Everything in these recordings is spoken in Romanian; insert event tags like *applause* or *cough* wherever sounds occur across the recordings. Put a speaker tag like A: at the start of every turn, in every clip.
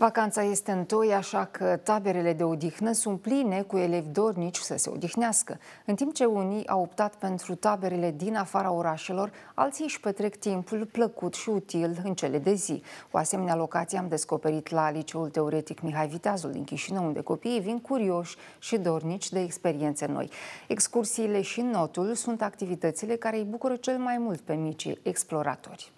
A: Vacanța este întoi, așa că taberele de odihnă sunt pline cu elevi dornici să se odihnească. În timp ce unii au optat pentru taberele din afara orașelor, alții își petrec timpul plăcut și util în cele de zi. O asemenea locație am descoperit la Liceul Teoretic Mihai Viteazul din Chișinău, unde copiii vin curioși și dornici de experiențe noi. Excursiile și notul sunt activitățile care îi bucură cel mai mult pe micii exploratori.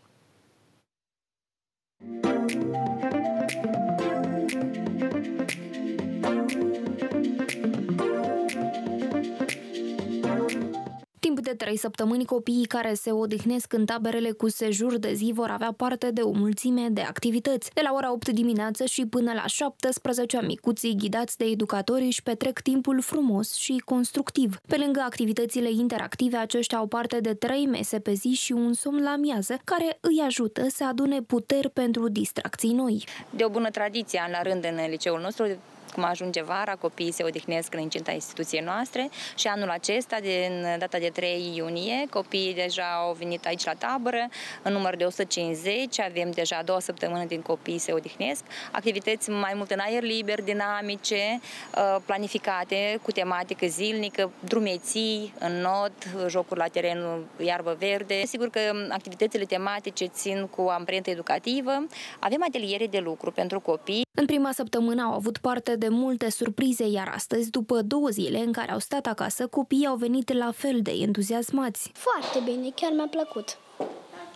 B: Timp de trei săptămâni, copiii care se odihnesc în taberele cu sejur de zi vor avea parte de o mulțime de activități. De la ora 8 dimineață și până la 17, micuții ghidați de educatori își petrec timpul frumos și constructiv. Pe lângă activitățile interactive, aceștia au parte de trei mese pe zi și un somn la miază, care îi ajută să adune puteri pentru distracții noi.
C: De o bună tradiție, la rând, în liceul nostru, cum ajunge vara, copiii se odihnesc în incinta instituției noastre și anul acesta, din data de 3 iunie, copiii deja au venit aici la tabără, în număr de 150, avem deja două săptămâni din copii se odihnesc, activități mai mult în aer liber, dinamice, uh, planificate, cu tematică zilnică, drumeții, în not, jocuri la terenul, iarbă verde. Sigur că activitățile tematice țin cu amprentă educativă. Avem ateliere de lucru pentru copii.
B: În prima săptămână au avut parte de multe surprize, iar astăzi, după două zile în care au stat acasă, copiii au venit la fel de entuziasmați.
D: Foarte bine, chiar mi-a plăcut.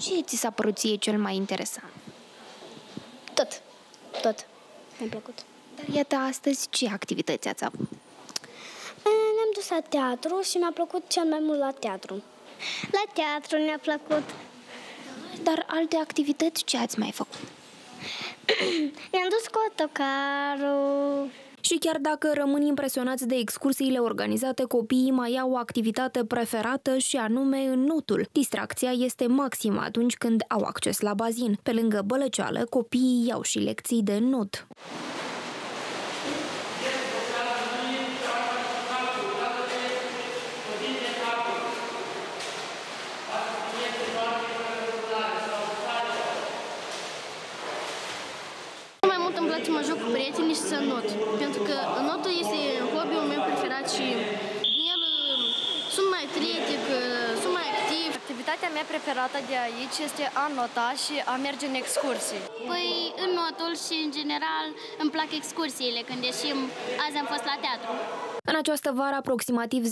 B: Ce ți s-a părut ție cel mai interesant?
D: Tot, tot mi-a plăcut.
B: Dar iată astăzi, ce activități ați avut?
D: Ne-am dus la teatru și mi-a plăcut cel mai mult la teatru. La teatru ne-a plăcut.
B: Dar alte activități ce ați mai făcut? *coughs*
D: I-am dus cu autocarul.
B: Și chiar dacă rămân impresionați de excursiile organizate, copiii mai au o activitate preferată și anume în notul. Distracția este maximă atunci când au acces la bazin. Pe lângă bălăceală, copiii iau și lecții de not.
E: place să mă joc cu prietenii și să not. Pentru că notul este hobby-ul meu preferat și el sunt mai atletic, sunt mai activ.
F: Activitatea mea preferată de aici este a nota și a merge în excursii.
G: Păi în notul și în general îmi plac excursiile când ieșim. Azi am fost la teatru.
B: În această vară, aproximativ 10.000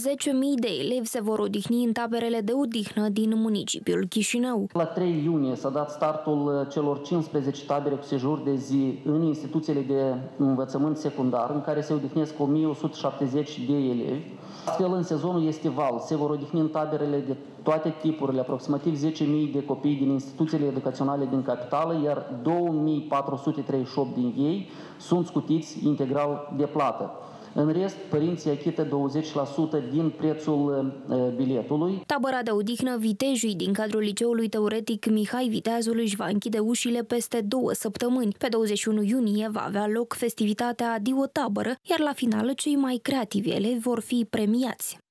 B: de elevi se vor odihni în taberele de odihnă din municipiul Chișinău.
H: La 3 iunie s-a dat startul uh, celor 15 tabere cu sejur de zi în instituțiile de învățământ secundar, în care se odihnesc 1170 de elevi. Astfel, în sezonul estival se vor odihni în taberele de toate tipurile, aproximativ 10.000 de copii din instituțiile educaționale din capitală, iar 2.438 din ei sunt scutiți integral de plată. În rest, părinții achită 20% din prețul biletului.
B: Tabăra de odihnă Vitejii din cadrul Liceului Teoretic Mihai Viteazul își va închide ușile peste două săptămâni. Pe 21 iunie va avea loc festivitatea Dio Tabără, iar la final cei mai creativi elevi vor fi premiați.